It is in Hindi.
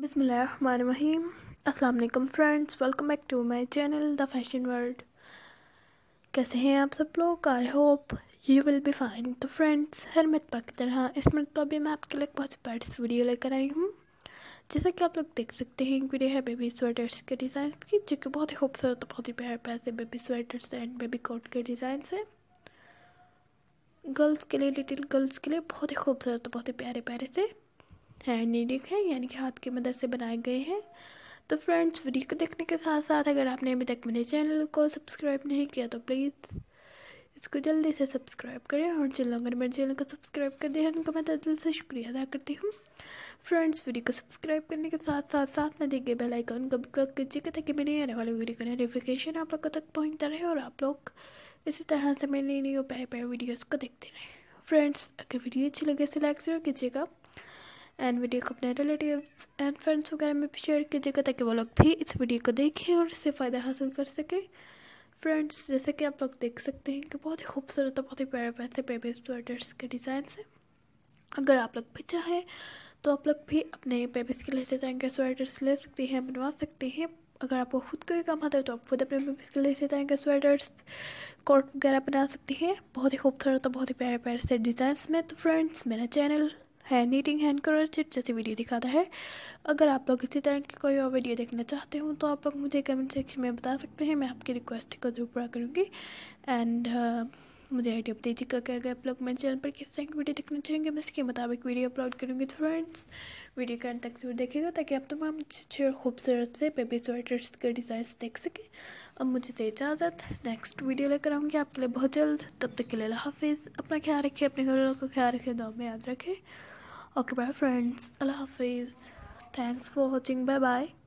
बिसमीम अस्सलाम friends, welcome back to my channel the fashion world. कैसे हैं आप सब लोग? I hope you will be fine. तो फ्रेंड्स, हर मरतबा की तरह इस मरतबा भी मैं आपके लिए बहुत बेस्ट वीडियो लेकर आई हूँ। जैसा कि आप लोग देख सकते हैं एक वीडियो है बेबी स्वेटर्स के डिज़ाइन की, जो कि बहुत ही खूबसूरत, बहुत ही प्यारे प्यारे से baby sweaters and baby coat के डिज़ाइन है। गर्ल्स के लिए लिटिल गर्ल्स के लिए बहुत ही खूबसूरत, बहुत ही प्यारे प्यारे से हैंड नीडिंग है, यानी कि हाथ की मदद से बनाए गए हैं। तो फ्रेंड्स वीडियो को देखने के साथ साथ अगर आपने अभी तक मेरे चैनल को सब्सक्राइब नहीं किया तो प्लीज़ इसको जल्दी से सब्सक्राइब करें और चलो अगर मेरे चैनल को सब्सक्राइब कर दिया उनका मैं दिल से शुक्रिया अदा करती हूँ। फ्रेंड्स वीडियो को सब्सक्राइब करने के साथ साथ साथ में देखिए बेल आइकन को भी क्लिक कीजिएगा, ताकि मेरे आने वाले वीडियो का नोटिफिकेशन आप लोगों तक पहुँचता रहे और आप लोग इसी तरह से मेरे नई नई प्यारे प्यारे वीडियोज़ को देखते रहें। फ्रेंड्स अगर वीडियो अच्छी लगे तो लाइक ज़रूर कीजिएगा। एंड वीडियो को अपने रिलेटिव एंड फ्रेंड्स वगैरह में भी शेयर कीजिएगा ताकि वो लोग भी इस वीडियो को देखें और इससे फ़ायदा हासिल कर सकें। फ्रेंड्स जैसे कि आप लोग देख सकते हैं कि बहुत ही खूबसूरत और बहुत ही प्यारे पैसे बेबी स्वेटर्स के डिज़ाइन से अगर आप लोग भी चाहें तो आप लोग भी अपने बेबीज़ के लिए तरह के स्वेटर्स ले सकते हैं, बनवा सकते हैं। अगर आपको खुद कोई काम आता है तो आप खुद अपने बेबीज़ के लिए तरह के स्वेटर्स कोट वगैरह बना सकते हैं। बहुत ही खूबसूरत और बहुत ही प्यारे प्यारे से डिज़ाइंस में। तो फ्रेंड्स मेरा channel hand knitting hand crochet जैसे वीडियो दिखाता है। अगर आप लोग इसी तरह की कोई और वीडियो देखना चाहते हो तो आप लोग मुझे कमेंट सेक्शन में बता सकते हैं, मैं आपकी रिक्वेस्ट को ज़रूर पूरा करूँगी। एंड मुझे आइडिया दीजिएगा कि अगर आप लोग मेरे चैनल पर, किस तरह की वीडियो देखना चाहेंगे। मैं इसके मुताबिक वीडियो अपलोड करूँगी फ्रेंड्स वीडियो का अंत तक ज़रूर देखेगा ताकि आप तमाम अच्छे और खूबसूरत से बेबी स्वेटर्स के डिज़ाइन देख सकें। अब मुझे दे इजाज़त नेक्स्ट वीडियो लेकर आऊँगी आपके लिए बहुत जल्द। तब तक के लिए हाफिज़। अपना ख्याल रखें, अपने घर वालों का ख्याल रखें दो में याद रखें। Okay bye friends. Allah hafiz thanks for watching. Bye bye